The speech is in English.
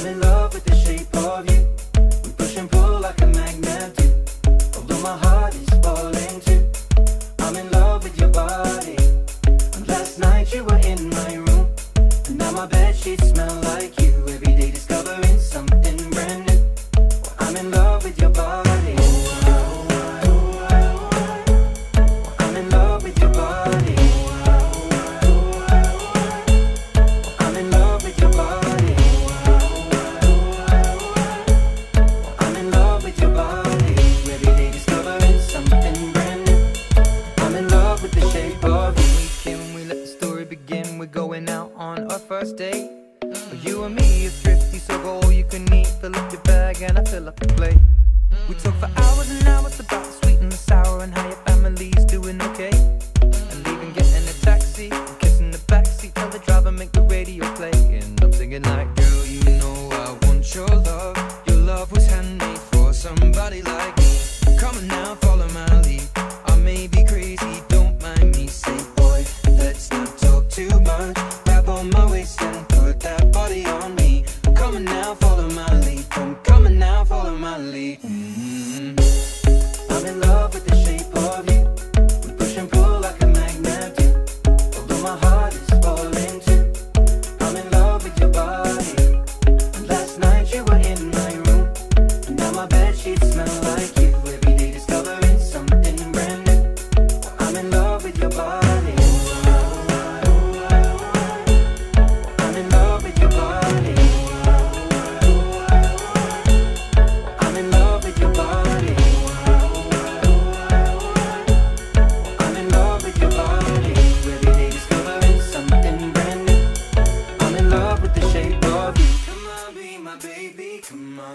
I'm in love with the shape of you. And thrifty, so go all you can eat. Fill up your bag and I fill up the plate. We talk for hours and hours about the sweet and the sour and how your family's doing okay.